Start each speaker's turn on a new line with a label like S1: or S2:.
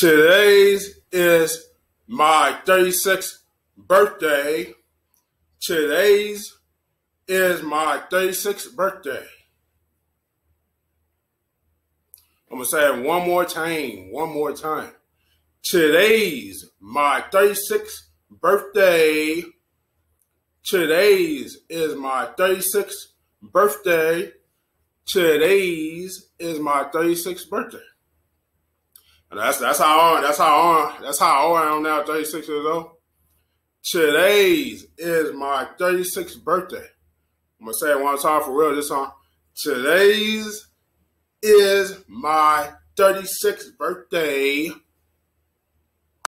S1: Today's is my 36th birthday. Today's is my 36th birthday. I'm going to say it one more time. One more time. Today's my 36th birthday. Today's is my 36th birthday. Today's is my 36th birthday. That's that's how that's how that's how old I am now, 36 years old. Today's is my 36th birthday. I'm gonna say it one time for real this song. Today's is my 36th birthday.